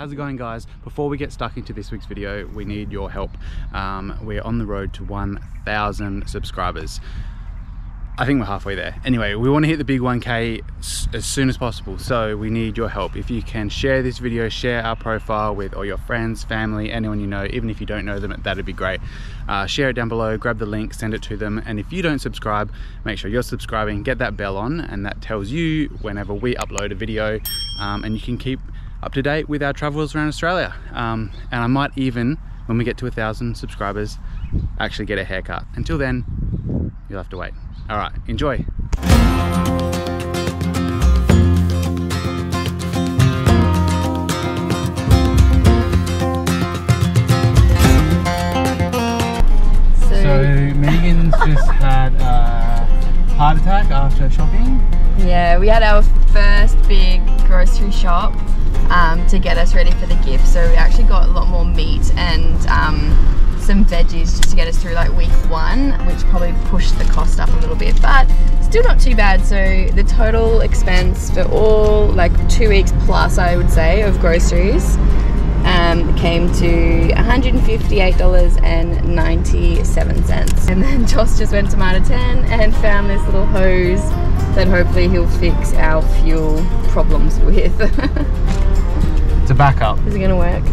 how's it going guys? Before we get stuck into this week's video, we need your help. Um, we're on the road to 1,000 subscribers. I think we're halfway there. Anyway, we want to hit the big 1K as soon as possible, so we need your help. If you can share this video, share our profile with all your friends, family, anyone you know, even if you don't know them, that'd be great. Uh, share it down below, grab the link, send it to them, and if you don't subscribe, make sure you're subscribing, get that bell on, and that tells you whenever we upload a video, um, and you can keep up to date with our travels around Australia. Um, and I might even, when we get to a thousand subscribers, actually get a haircut. Until then, you'll have to wait. All right, enjoy. So Megan's just had a heart attack after shopping. Yeah, we had our first big grocery shop um, to get us ready for the gift. So we actually got a lot more meat and um, some veggies just to get us through like week one, which probably pushed the cost up a little bit, but still not too bad. So the total expense for all like two weeks plus, I would say, of groceries um, came to $158.97. And then Joss just went to Mitre 10 and found this little hose that hopefully he'll fix our fuel problems with. it's a backup. Is it gonna work?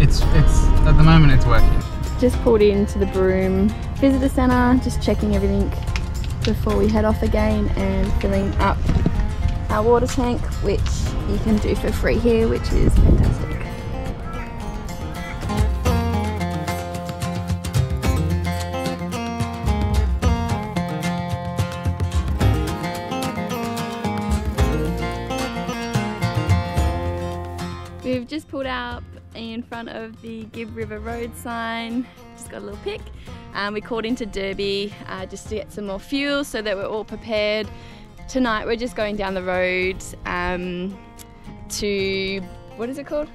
It's, it's, at the moment it's working just pulled into the Broome Visitor Centre, just checking everything before we head off again and filling up our water tank, which you can do for free here, which is fantastic. Just pulled up in front of the Gibb River Road sign. Just got a little pic. Um, we called into Derby uh, just to get some more fuel so that we're all prepared. Tonight we're just going down the road um, to, what is it called?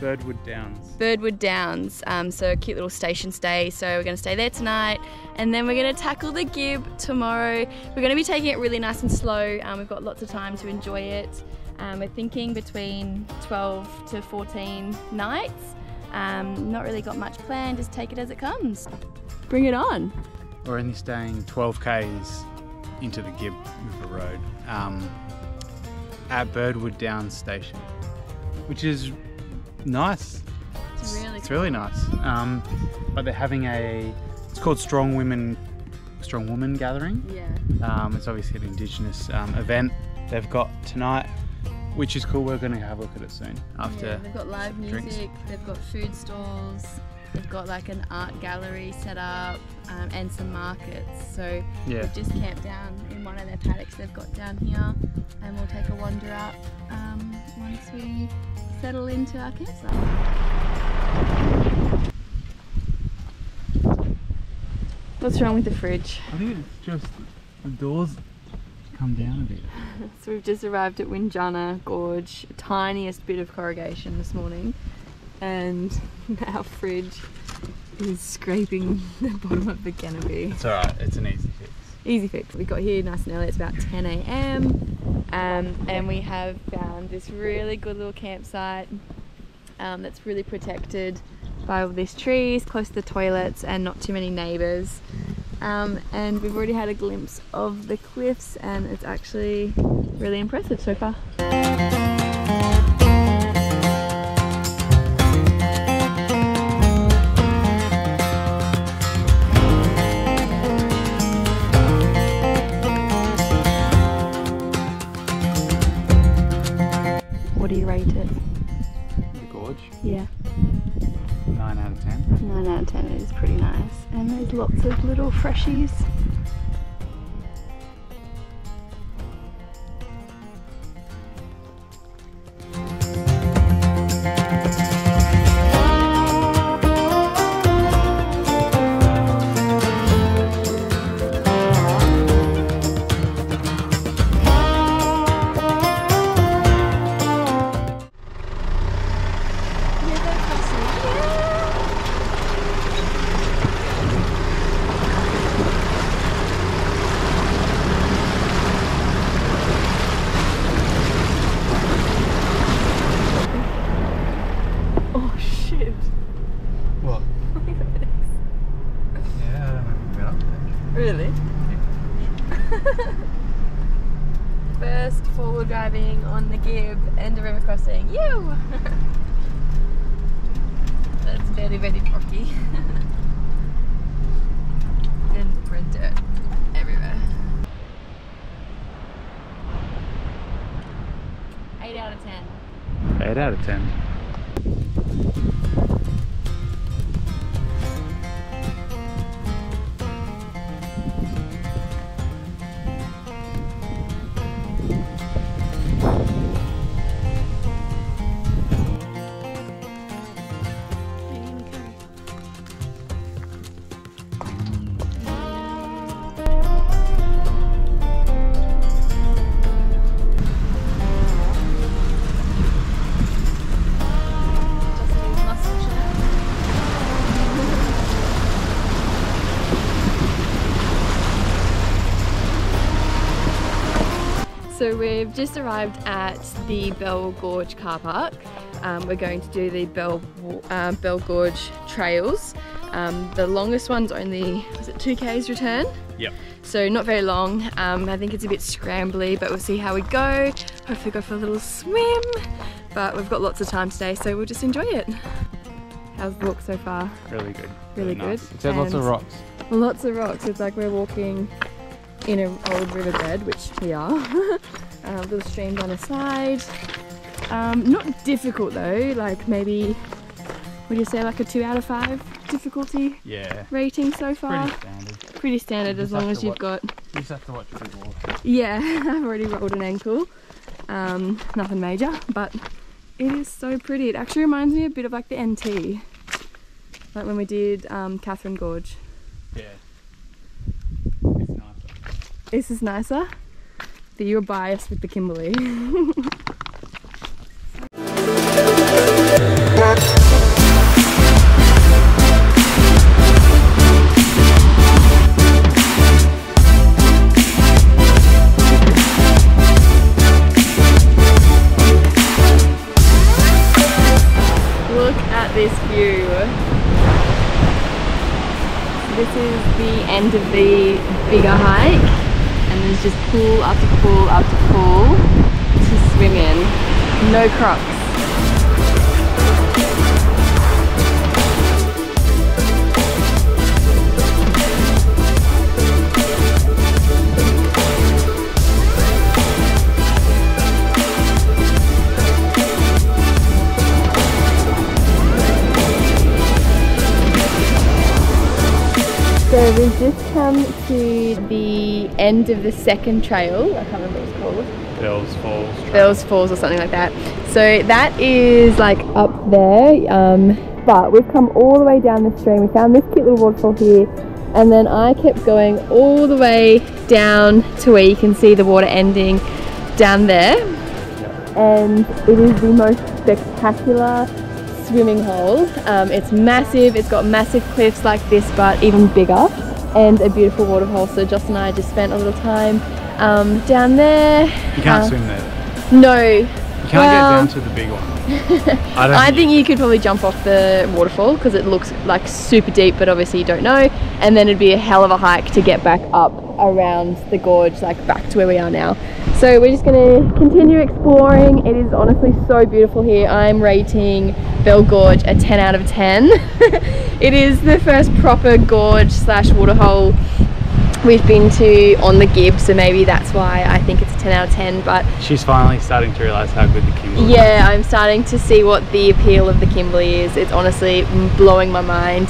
Birdwood Downs. Birdwood Downs. Um, so a cute little station stay. So we're going to stay there tonight, and then we're going to tackle the Gibb tomorrow. We're going to be taking it really nice and slow. Um, we've got lots of time to enjoy it. Um, we're thinking between 12 to 14 nights. Um, not really got much planned, just take it as it comes. Bring it on. We're only staying 12 k's into the Gibb River Road um, at Birdwood Downs Station, which is nice. It's really, it's cool. really nice. Um, but they're having a, it's called Strong Women, Strong Woman Gathering. Yeah. Um, it's obviously an Indigenous um, event. They've got tonight which is cool. We're going to have a look at it soon after. Yeah, they've got live music. Drinks. They've got food stalls. They've got like an art gallery set up um, and some markets. So yeah. we've just camped down in one of their paddocks they've got down here, and we'll take a wander out um, once we settle into our campsite. What's wrong with the fridge? I think it's just the doors come down a bit. so we've just arrived at Windjana Gorge, tiniest bit of corrugation this morning, and our fridge is scraping the bottom of the canopy. It's alright, it's an easy fix. Easy fix. We got here nice and early, it's about 10 a.m. Um, and we have found this really good little campsite um, that's really protected by all these trees, close to the toilets and not too many neighbours. Um, and we've already had a glimpse of the cliffs and it's actually really impressive so far. Out of 10. 9 out of 10 is pretty nice. And there's lots of little freshies. On the Gibb and a river crossing. You! That's very, very rocky. and red dirt everywhere. 8 out of 10. 8 out of 10. So we've just arrived at the Bell Gorge car park. Um, we're going to do the Bell, uh, Bell Gorge trails. Um, the longest one's only, was it 2K's return? Yep. So not very long. Um, I think it's a bit scrambly, but we'll see how we go. Hopefully go for a little swim. But we've got lots of time today, so we'll just enjoy it. How's the walk so far? Really good. Really nice. good. It's had lots of rocks. Lots of rocks. It's like we're walking in an old riverbed, which we are. um, little streams on the side. Um, not difficult though. Like maybe, would you say like a two out of five difficulty Yeah. rating so far? Pretty standard. Pretty standard as long as you've watch- got. You just have to watch people. Yeah, I've already rolled an ankle. Um, nothing major, but it is so pretty. It actually reminds me a bit of like the NT, like when we did um, Katherine Gorge. Yeah. This is nicer, That you're biased with the Kimberley. Look at this view. This is the end of the bigger hike, there's just pool after pool after pool to swim in. No crocs. So we've just come to the end of the second trail. I can't remember what it's called. Bells Falls. Trail. Bells Falls or something like that. So that is like up there. Um, but we've come all the way down the stream. We found this cute little waterfall here. And then I kept going all the way down to where you can see the water ending down there. And it is the most spectacular swimming hole. Um, it's massive, it's got massive cliffs like this, but even bigger, and a beautiful waterfall. So Joss and I just spent a little time um, down there. You can't Uh, swim there. No. You can't well, get down to the big one. I don't I think you could probably jump off the waterfall because it looks like super deep, but obviously you don't know. And then it'd be a hell of a hike to get back up around the gorge, like back to where we are now. So we're just gonna continue exploring. It is honestly so beautiful here. I'm rating Bell Gorge a 10 out of 10. it is the first proper gorge slash waterhole we've been to on the Gibb, so maybe that's why I think it's a 10 out of 10. But She's finally starting to realise how good the Kimberley yeah, I'm starting to see what the appeal of the Kimberley is. It's honestly blowing my mind.